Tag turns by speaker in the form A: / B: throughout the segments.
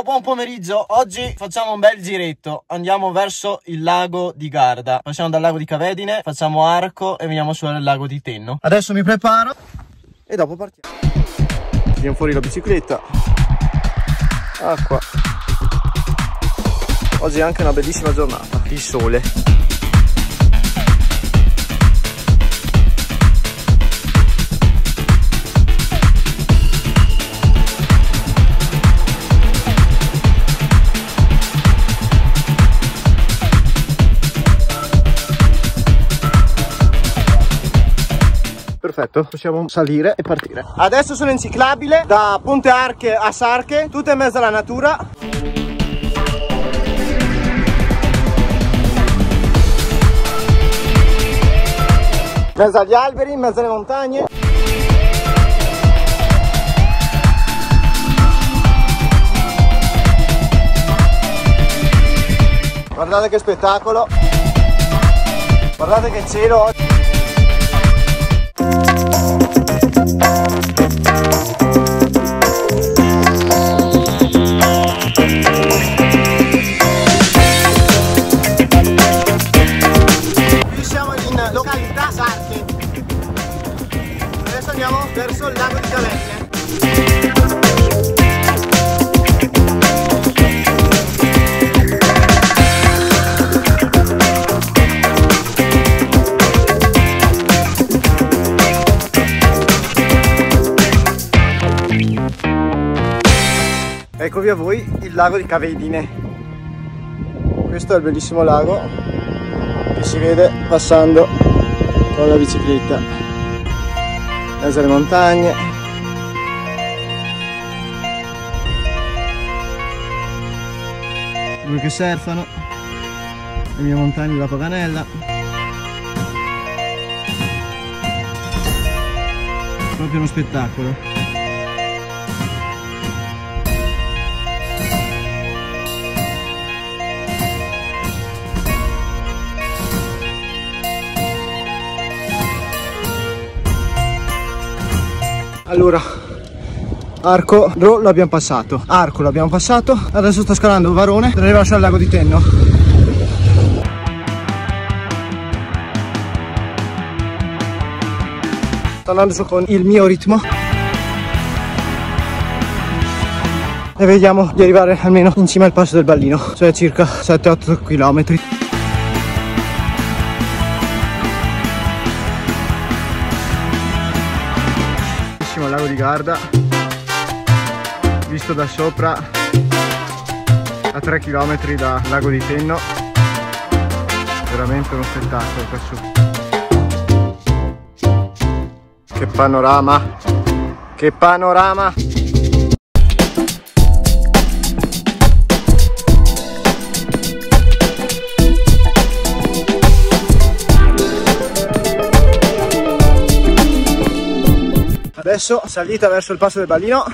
A: Ciao, buon pomeriggio. Oggi facciamo un bel giretto. Andiamo verso il lago di Garda. Passiamo dal lago di Cavedine, facciamo arco e veniamo sul lago di Tenno. Adesso mi preparo e dopo partiamo. Tiriamo fuori la bicicletta. Acqua. Oggi è anche una bellissima giornata. Il sole. Perfetto. Possiamo salire e partire. Adesso sono in ciclabile da Ponte Arche a Sarche tutto in mezzo alla natura. In mezzo agli alberi in mezzo alle montagne. Guardate che spettacolo. Guardate che cielo oggi Eccovi a voi il lago di Cavedine. Questo è il bellissimo lago che si vede passando con la bicicletta. Mezzo alle montagne. Due che surfano. Le mie montagne della Paganella proprio uno spettacolo allora arco Ro l'abbiamo passato. Arco l'abbiamo passato. Adesso sto scalando Varone per arrivare al lago di Tenno. Sto andando su con il mio ritmo. E vediamo di arrivare almeno in cima al passo del Ballino cioè circa 7-8 km lago di Garda visto da sopra a 3 km dal lago di Tenno veramente uno spettacolo questo che panorama che panorama adesso salita verso il passo del Balino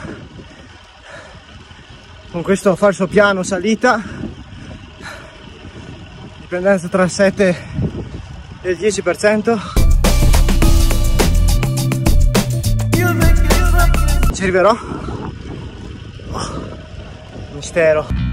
A: con questo falso piano salita. Dipendenza tra il 7 e il 10% ci arriverò. Oh, mistero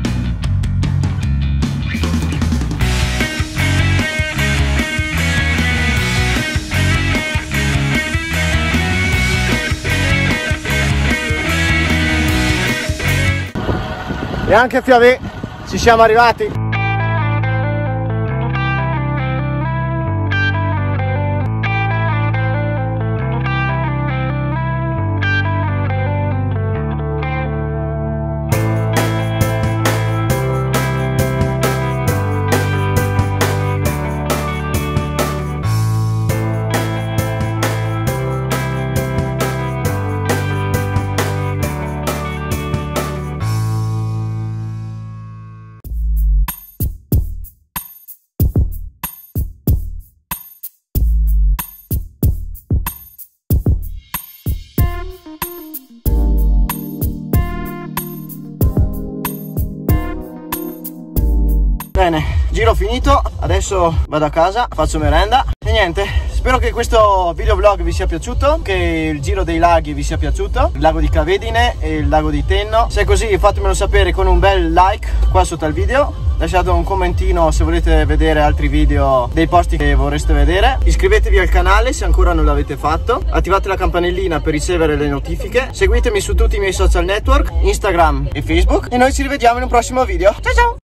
A: e anche a Fiavè ci siamo arrivati Bene, giro finito, adesso vado a casa, faccio merenda. E niente, Spero che questo videoblog vi sia piaciuto, che il giro dei laghi vi sia piaciuto, il lago di Cavedine e il lago di Tenno. Se è così fatemelo sapere con un bel like qua sotto al video. Lasciate un commentino se volete vedere altri video dei posti che vorreste vedere. Iscrivetevi al canale se ancora non l'avete fatto. Attivate la campanellina per ricevere le notifiche. Seguitemi su tutti i miei social network Instagram e Facebook. E noi ci rivediamo in un prossimo video. Ciao ciao